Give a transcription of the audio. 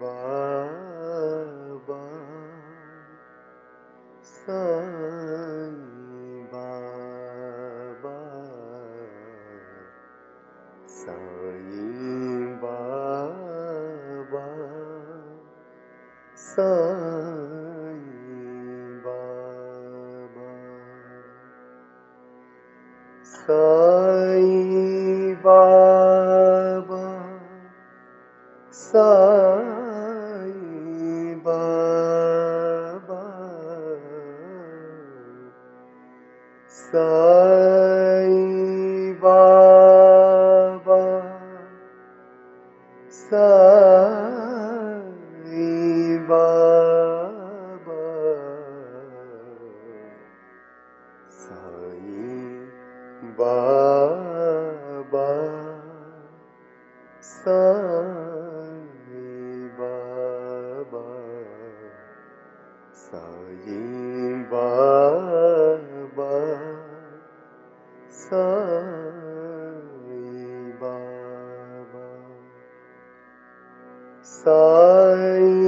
বাবা সানি বাবা সানি বাবা সানি বাবা সাই বাবা সাই Sai Baba Sai Baba Sai Baba Sai Baba Sai Baba. 三。